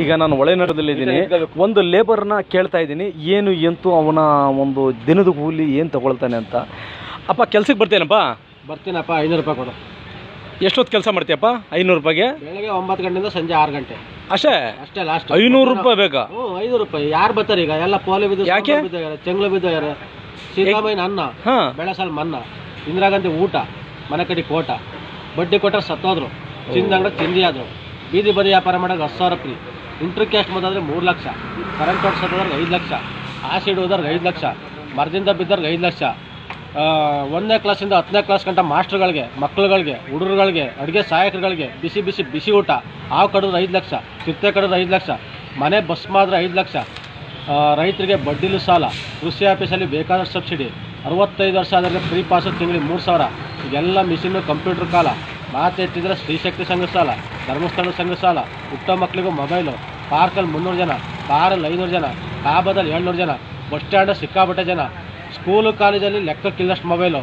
ಈಗ ನಾನು ಒಳನಾಡದಲ್ಲಿದ್ದೀನಿ ಒಂದು ಲೇಬರ್ನ ಕೇಳ್ತಾ ಇದ್ದೀನಿ. ಏನು ಎಂತು ಅವನ ಒಂದು ದಿನದ ಕೂಲಿ ಏನು ತಗೊಳ್ತಾನೆ ಅಂತ. ಅಪ್ಪ ಕೆಲ್ಸಕ್ಕೆ ಬರ್ತೇನಪ್ಪ? ಬರ್ತೀನಪ್ಪ ಐನೂರು ರೂಪಾಯಿ ಕೊಡು. ಎಷ್ಟೊತ್ತು ಕೆಲಸ ಮಾಡ್ತೀಯಪ್ಪ? ಐನೂರು ರೂಪಾಯಿಗೆ? ಬೆಳಗ್ಗೆ ಒಂಬತ್ತು ಗಂಟೆಯಿಂದ ಸಂಜೆ ಆರು ಗಂಟೆ. ಅಷ್ಟೇ? ಅಷ್ಟೇ ಲಾಸ್ಟ್ ಐನೂರು ರೂಪಾಯಿ ಬೇಕಾ? ಹ್ಞೂ ಐನೂರು ರೂಪಾಯಿ. ಯಾರು ಬರ್ತಾರೆ ಈಗ? ಎಲ್ಲ ಪೋಲೆ ಬಿದ್ದು ಯಾಕೆ? ಬಿದ್ದೋಗ್ಯಾರೆ ಚೆಂಗ್ಳು ಬಿದ್ದೋಗ್ಯಾರೆ ಸಿದ್ದರಾಮಯ್ಯನ ಅನ್ನ ಹಾಂ. ಬೆಳೆಸಲ್ ಸಾಲ ಮನ್ನ ಇಂದಿರಾ ಗಾಂಧಿ ಊಟ ಮನೆ ಕಡೆ ಕೋಟ. ಬಡ್ಡಿ ಕೊಟ್ಟರೆ ಸತ್ತೋದ್ರು. ತಿಂದಂಗ ತಿಂದಿ ಆದರು ಬೀದಿ ಬದಿ ವ್ಯಾಪಾರ ಮಾಡೋದು ಹತ್ತು ಸಾವಿರ ಫ್ರೀ ಇಂಟ್ರ್ ಕ್ಯಾಸ್ಟ್ ಬಂದಾದ್ರೆ ಮೂರು ಲಕ್ಷ ಕರೆಂಟ್ ಹೊಡ್ಸೋದ್ರಿಗೆ ಐದು ಲಕ್ಷ ಆಸಿಡ್ ಹೋದವ್ರಿಗೆ ಐದು ಲಕ್ಷ, ಮರದಿಂದ ಬಿದ್ದವ್ರಿಗೆ ಐದು ಲಕ್ಷ. ಒಂದನೇ ಕ್ಲಾಸಿಂದ ಹತ್ತನೇ ಕ್ಲಾಸ್ ಗಂಟ ಮಾಸ್ಟರ್ಗಳಿಗೆ ಮಕ್ಕಳುಗಳಿಗೆ ಹುಡುಗರುಗಳಿಗೆ, ಅಡುಗೆ ಸಹಾಯಕರುಗಳಿಗೆ ಬಿಸಿ ಬಿಸಿ ಬಿಸಿ ಊಟ. ಹಾವು ಕಡಿದ್ರೆ ಐದು ಲಕ್ಷ ಚಿರತೆ ಕಡಿದ್ರೆ ಐದು ಲಕ್ಷ, ಮನೆ ಬಸ್ ಮಾಡಿದ್ರೆ ಐದು ಲಕ್ಷ. ರೈತರಿಗೆ ಬಡ್ಡಿಲು ಸಾಲ, ಕೃಷಿ ಆಫೀಸಲ್ಲಿ ಬೇಕಾದಷ್ಟು ಸಬ್ಸಿಡಿ ಅರವತ್ತೈದು ವರ್ಷ ಆದರೆ ಫ್ರೀ ಪಾಸು ತಿಂಗಳಿಗೆ ಮೂರು ಸಾವಿರ. ಇದೆಲ್ಲ ಮಿಷಿನ್ನು ಕಂಪ್ಯೂಟರ್ ಕಾಲ. ಮಾತೆತ್ತಿದ್ರೆ ಸ್ತ್ರೀಶಕ್ತಿ ಸಂಘ ಸಾಲ ಧರ್ಮಸ್ಥಳ ಸಂಘ ಸಾಲ, ಹುಟ್ಟ ಮಕ್ಕಳಿಗೂ ಮೊಬೈಲು ಪಾರ್ಕಲ್ಲಿ ಮುನ್ನೂರು ಜನ, ಕಾರಲ್ಲಿ ಐನೂರು ಜನ ಕಾಬದಲ್ಲಿ ಏಳ್ನೂರು ಜನ, ಬಸ್ ಸ್ಟ್ಯಾಂಡಲ್ಲಿ ಸಿಕ್ಕಾಪಟ್ಟೆ ಜನ. ಸ್ಕೂಲು ಕಾಲೇಜಲ್ಲಿ ಲೆಕ್ಕಕ್ಕಿಲ್ಲಷ್ಟು ಮೊಬೈಲು.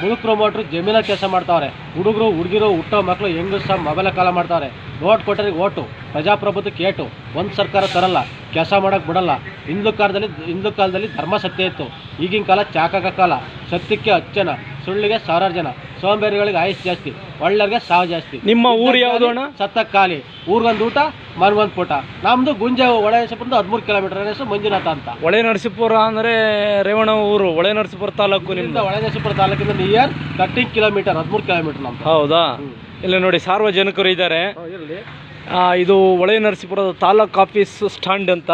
ಮುಳುಕ್ರು ಮೋಟ್ರು ಜಮೀನ ಕೆಲಸ ಮಾಡ್ತಾವ್ರೆ. ಹುಡುಗರು, ಹುಡುಗಿರು, ಹುಟ್ಟೋ ಮಕ್ಕಳು ಹೆಂಗು ಸಹ ಮೊಬೈಲ ಕಾಲ ಮಾಡ್ತಾವ್ರೆ. ನೋಟ್ ಕೊಟ್ಟರಿಗೆ ಓಟು ಪ್ರಜಾಪ್ರಭುತ್ವಕ್ಕೆ ಏಟು ಒಂದು ಸರ್ಕಾರ ತರಲ್ಲ, ಕೆಲಸ ಮಾಡೋಕೆ ಬಿಡಲ್ಲ. ಹಿಂದೂ ಕಾಲದಲ್ಲಿ ಹಿಂದೂ ಕಾಲದಲ್ಲಿ ಧರ್ಮ ಸತ್ಯ ಇತ್ತು. ಈಗಿನ ಕಾಲ ಚಾಕಕ ಕಾಲ. ಸತ್ಯಕ್ಕೆ ಹತ್ತು ಜನ ಸುಳ್ಳಿಗೆ ಸಾವಿರಾರು ಜನ. ಸೋಂಬೇರಿಗಳಿಗೆ ಆಯುಷ್ ಜಾಸ್ತಿ ಒಳ್ಳೆಯವ್ರಿಗೆ ಸಾವು ಜಾಸ್ತಿ. ನಿಮ್ಮ ಊರು ಯಾವುದು ಅಣ್ಣ? ಸತ್ತ ಖಾಲಿ ಊರ್ಗೊಂದು ಊಟ ಮನಗೊಂದು ಪುಟ. ನಮ್ದು ಗುಂಜೆ ಒಳೆ ಹೆಸರು ಹದಿಮೂರು ಕಿಲೋಮೀಟರ್ ಹೆಸರು ಮಂಜುನಾಥ ಅಂತ. ಒಳೆ ನರಸೀಪುರ ಅಂದರೆ ರೇವಣ ಊರು ಒಳೆ ನರಸೀಪುರ ತಾಲೂಕು ನಿಮ್ದು? ಒಳೆ ನರಸೀಪುರ ತಾಲೂಕಿಂದ ನಿಯರ್ ತರ್ಟೀನ್ ಕಿಲೋಮೀಟರ್ ಹದಿಮೂರು ಕಿಲೋಮೀಟರ್ ನಮ್ದು. ಹೌದಾ? ಇಲ್ಲಿ ನೋಡಿ ಸಾರ್ವಜನಿಕರು ಇದ್ದಾರೆ. ಇದು ಹೊಳೆ ನರಸೀಪುರದ ತಾಲೂಕ್ ಆಫೀಸ್ ಸ್ಟ್ಯಾಂಡ್ ಅಂತ.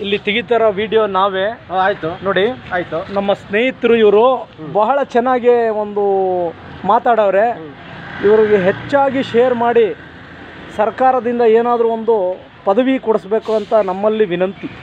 ಇಲ್ಲಿ ತೆಗಿತಾರ ವಿಡಿಯೋ ನಾವೇ. ಆಯ್ತು. ನೋಡಿ ಆಯ್ತು. ನಮ್ಮ ಸ್ನೇಹಿತರು ಇವರು ಬಹಳ ಚೆನ್ನಾಗಿ ಒಂದು ಮಾತಾಡವ್ರೆ. ಇವರಿಗೆ ಹೆಚ್ಚಾಗಿ ಶೇರ್ ಮಾಡಿ ಸರ್ಕಾರದಿಂದ ಏನಾದರೂ ಒಂದು ಪದವಿ ಕೊಡಿಸ್ಬೇಕು ಅಂತ ನಮ್ಮಲ್ಲಿ ವಿನಂತಿ.